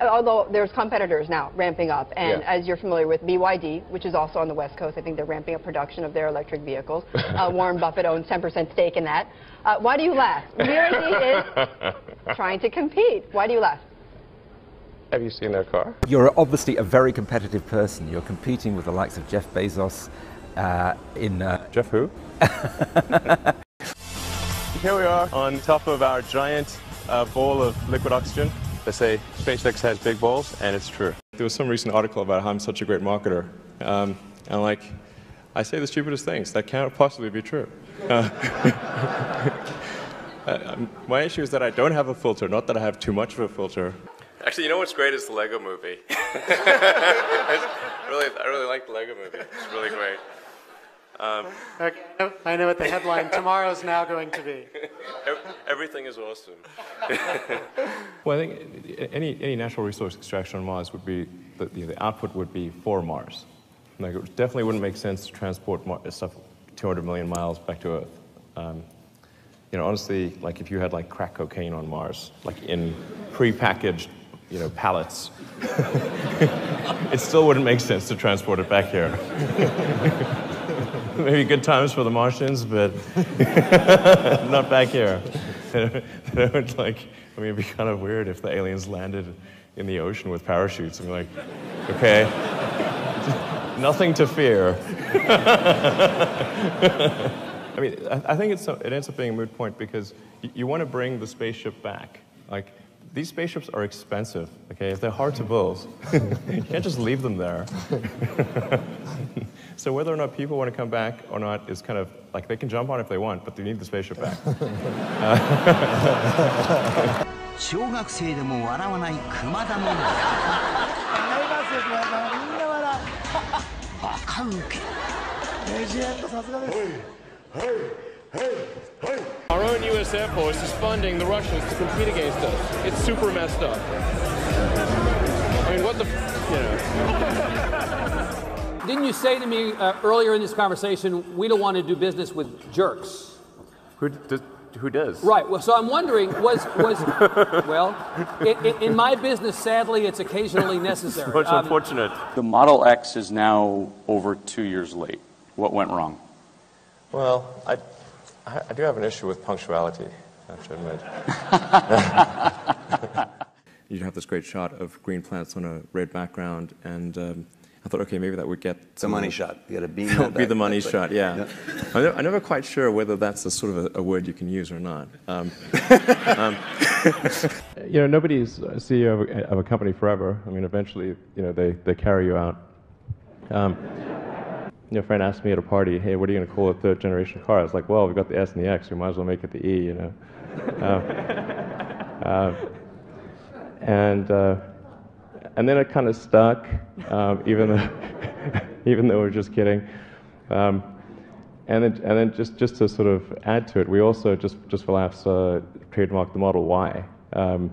Although there's competitors now ramping up, and Yeah. as you're familiar with BYD, which is also on the West Coast, I think they're ramping up production of their electric vehicles. Uh, Warren Buffett owns 10% stake in that. Uh, why do you laugh? BYD is trying to compete. Why do you laugh? Have you seen their car? You're obviously a very competitive person. You're competing with the likes of Jeff Bezos uh, in. Uh, Jeff who? Here we are on top of our giant uh, bowl of liquid oxygen. They say SpaceX has big balls, and it's true. There was some recent article about how I'm such a great marketer. Um, and like, I say the stupidest things. That can't possibly be true. Uh, uh, um, my issue is that I don't have a filter, not that I have too much of a filter. Actually, you know what's great is the Lego movie. Really, I really like the Lego movie. It's really great. Okay, I know what the headline tomorrow's now going to be. Ev- Everything is awesome. well, I think any, any natural resource extraction on Mars would be, the, the the output would be for Mars. Like, it definitely wouldn't make sense to transport Mar- stuff 200 million miles back to Earth. Um, you know, honestly, like if you had like crack cocaine on Mars, like in pre-packaged, you know, pallets, it still wouldn't make sense to transport it back here. Maybe good times for the Martians, but not back here. Would, like, I mean, it'd be kind of weird if the aliens landed in the ocean with parachutes and like, okay, nothing to fear. I mean, I, I think it's, it ends up being a moot point because you, you want to bring the spaceship back. Like, these spaceships are expensive, okay? They're hard to build. you can't just leave them there. so whether or not people want to come back or not is kind of like they can jump on if they want, but they need the spaceship back. 小学生でも笑わない熊田のバカウケ Our own U.S. Air Force is funding the Russians to compete against us. It's super messed up. I mean, what the, f- you know. Didn't you say to me uh, earlier in this conversation, we don't want to do business with jerks? Who does? Who does? Right. Well, so I'm wondering, was was well, in, in, in my business, sadly, it's occasionally necessary. Much Um, unfortunate. The Model X is now over two years late. What went wrong? Well, I, I I do have an issue with punctuality, I have to admit. You'd have this great shot of green plants on a red background, and um, I thought, okay, maybe that would get It's a money shot. You got to beam That that would be the money That's shot, like- yeah. I'm, never, I'm never quite sure whether that's a sort of a, a word you can use or not. Um, um, you know, nobody's a CEO of a, of a company forever. I mean, eventually, you know, they, they carry you out. Um, you know, a friend asked me at a party, hey, what are you going to call a third generation car? I was like, well, we've got the S and the X, we might as well make it the E, you know. Um, uh, and, uh, and then it kind of stuck, um, even, though, even though we're just kidding. Um, and then, and then just, just to sort of add to it, we also, just, just for laughs, uh, trademarked the Model Y. Um,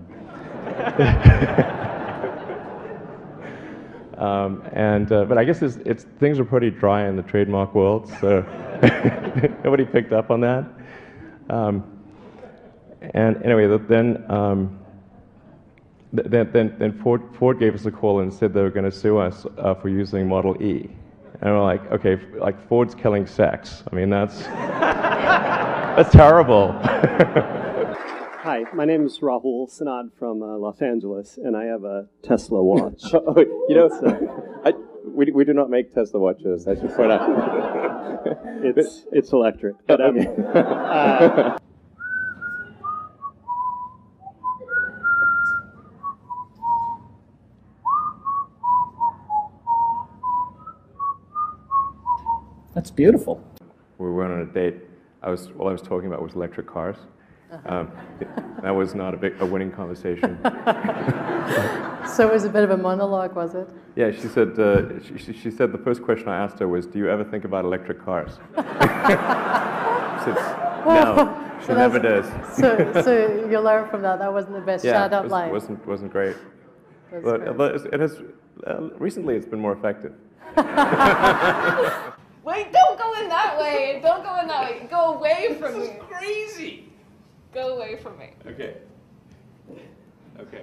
Um, and uh, but I guess it's, it's things are pretty dry in the trademark world, so nobody picked up on that. Um, and anyway, then um, then then, then Ford, Ford gave us a call and said they were going to sue us uh, for using Model E. And we're like, okay, like Ford's killing sex. I mean, that's that's terrible. Hi, my name is Rahul Sanad from uh, Los Angeles, and I have a Tesla watch. Oh, you know, I, we, we do not make Tesla watches. I should point out. It's it's electric, but um, uh, That's beautiful. we went on a date. I was all I was talking about was electric cars. Um, that was not a big a winning conversation. So it was a bit of a monologue, was it? Yeah, she said. Uh, she, she- she said the first question I asked her was, "Do you ever think about electric cars?" she said, "No." She So never does. So, so you learn from that. That wasn't the best yeah, shout it out was, line. wasn't wasn't great. That's But, great. but it has uh, recently it's been more effective. Wait, don't go in that way. Don't go in that way. Go away from me. crazy. Go away from me. Okay. Okay.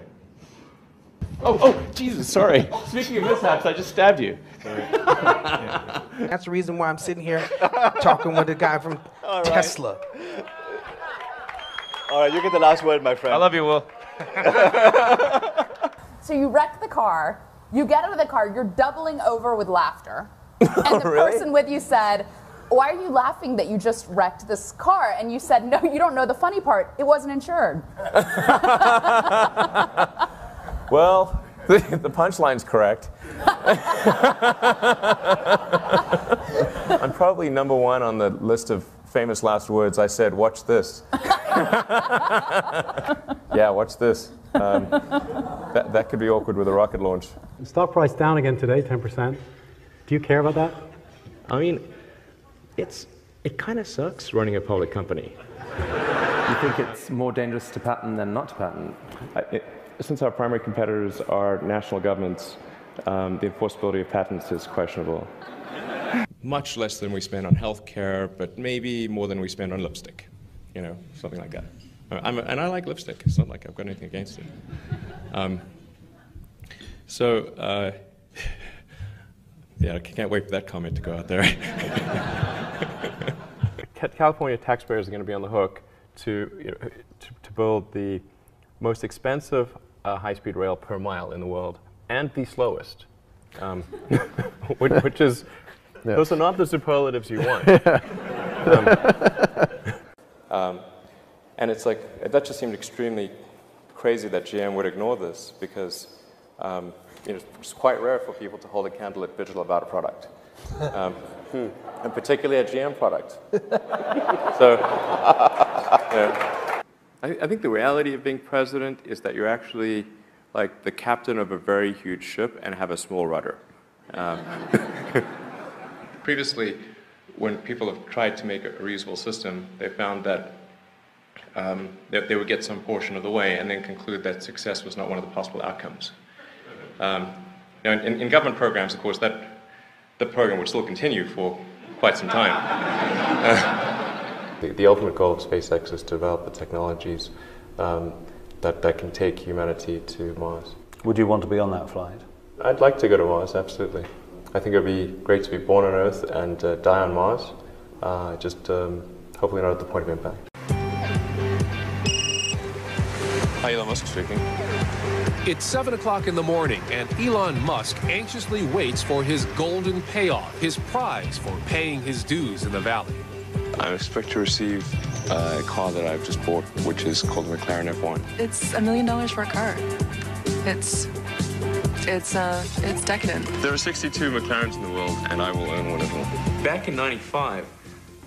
Oh, oh, Jesus, sorry. Speaking of mishaps, I just stabbed you. That's the reason why I'm sitting here talking with a guy from All right. Tesla. All right, you get the last word, my friend. I love you, Will. So you wreck the car, you get out of the car, you're doubling over with laughter. Oh, and the Really? person with you said, Why are you laughing that you just wrecked this car? And you said, No, you don't know the funny part. It wasn't insured. Well, the, the punchline's correct. I'm probably number one on the list of famous last words. I said, watch this. yeah, watch this. Um, that, that could be awkward with a rocket launch. Stock price down again today, 10%. Do you care about that? I mean, it's it kind of sucks running a public company. You think it's more dangerous to patent than not to patent? I, it, since our primary competitors are national governments, um, the enforceability of patents is questionable. Much less than we spend on healthcare, but maybe more than we spend on lipstick. You know, something like that. I'm a, and I like lipstick. It's not like I've got anything against it. Um, so, uh, yeah, I can't wait for that comment to go out there. California taxpayers are going to be on the hook to, you know, to, to build the most expensive uh, high-speed rail per mile in the world and the slowest, um, which, which is those are not the superlatives you want. um, um, and it's like that just seemed extremely crazy that GM would ignore this because um, you know, it's quite rare for people to hold a candlelit vigil about a product. Um, and particularly a GM product. so, you know, I, I think the reality of being president is that you're actually like the captain of a very huge ship and have a small rudder. Um, previously, when people have tried to make a reusable system, they found that um, they, they would get some portion of the way and then conclude that success was not one of the possible outcomes. Um, you know, in, in government programs, of course, that the program would still continue for quite some time. the, the ultimate goal of SpaceX is to develop the technologies um, that, that can take humanity to Mars. Would you want to be on that flight? I'd like to go to Mars, absolutely. I think it would be great to be born on Earth and uh, die on Mars, uh, just um, hopefully not at the point of impact. Hi, Elon Musk speaking. It's 7 o'clock in the morning, and Elon Musk anxiously waits for his golden payoff, his prize for paying his dues in the valley. I expect to receive uh, a car that I've just bought, which is called the McLaren F1. It's a million dollars for a car. It's it's uh it's decadent. There are 62 McLarens in the world, and I will own one of them. Back in 95,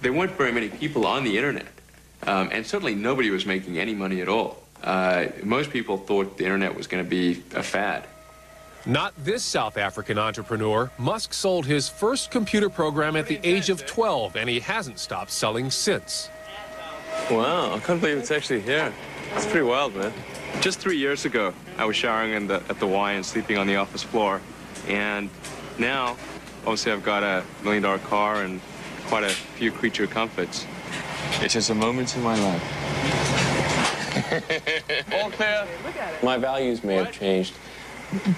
there weren't very many people on the internet, um, and certainly nobody was making any money at all. Uh, most people thought the internet was going to be a fad. Not this South African entrepreneur. Musk sold his first computer program at the age of 12, and he hasn't stopped selling since. Wow, I can't believe it's actually here. It's pretty wild, man. Just three years ago, I was showering in the, at the Y and sleeping on the office floor. And now, obviously, I've got a million dollar car and quite a few creature comforts. It's just a moment in my life. All clear? My values may have changed,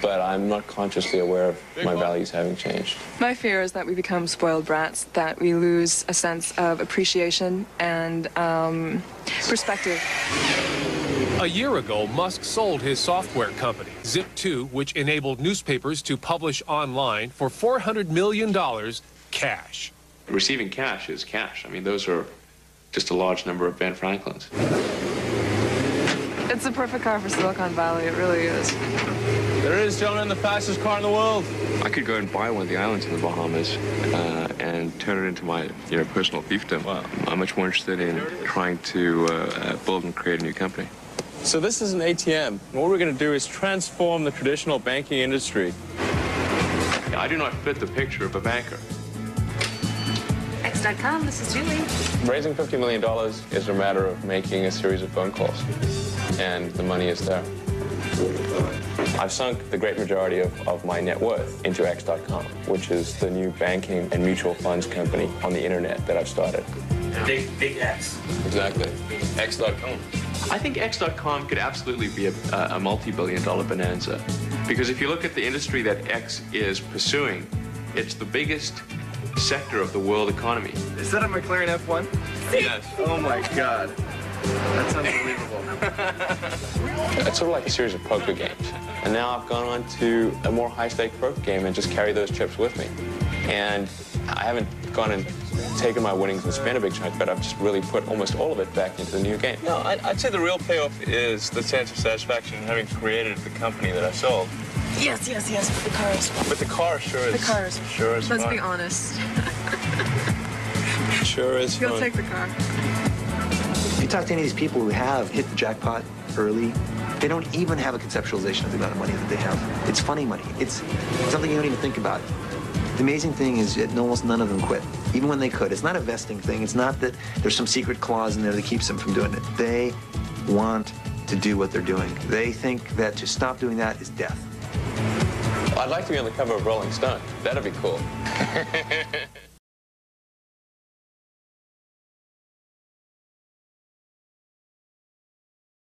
but I'm not consciously aware of my values having changed. My fear is that we become spoiled brats, that we lose a sense of appreciation and um, perspective. A year ago, Musk sold his software company, Zip2, which enabled newspapers to publish online for $400 million cash. Receiving cash is cash. I mean, those are just a large number of Ben Franklins. It's the perfect car for Silicon Valley, it really is. There it is, gentlemen, the fastest car in the world. I could go and buy one of the islands in the Bahamas uh, and turn it into my, you know, personal fiefdom. Wow. I'm much more interested in trying to uh, uh, build and create a new company. So this is an ATM. What we're going to do is transform the traditional banking industry. I do not fit the picture of a banker. X.com, this is Julie. Raising $50 million is a matter of making a series of phone calls, and the money is there. I've sunk the great majority of, of my net worth into X.com, which is the new banking and mutual funds company on the internet that I've started. Big, big X. Exactly. X.com. I think X.com could absolutely be a, a multi-billion dollar bonanza. Because if you look at the industry that X is pursuing, it's the biggest sector of the world economy. Is that a McLaren F1? Yes. Oh my god. That's unbelievable. It's sort of like a series of poker games. And now I've gone on to a more high-stake poker game and just carry those chips with me. And I haven't gone and taken my winnings and spent a big chunk, but I've just really put almost all of it back into the new game. No, I'd, I'd say the real payoff is the sense of satisfaction in having created the company that I sold. Yes, yes, yes, but the car is fun. But the car sure is. The car is fun. Sure is Let's fun. be honest. Sure is You'll fun. take the car. You talk to any of these people who have hit the jackpot early, they don't even have a conceptualization of the amount of money that they have. It's funny money. It's something you don't even think about. The amazing thing is that almost none of them quit, even when they could. It's not a vesting thing. It's not that there's some secret clause in there that keeps them from doing it. They want to do what they're doing. They think that to stop doing that is death. I'd like to be on the cover of Rolling Stone. That'd be cool.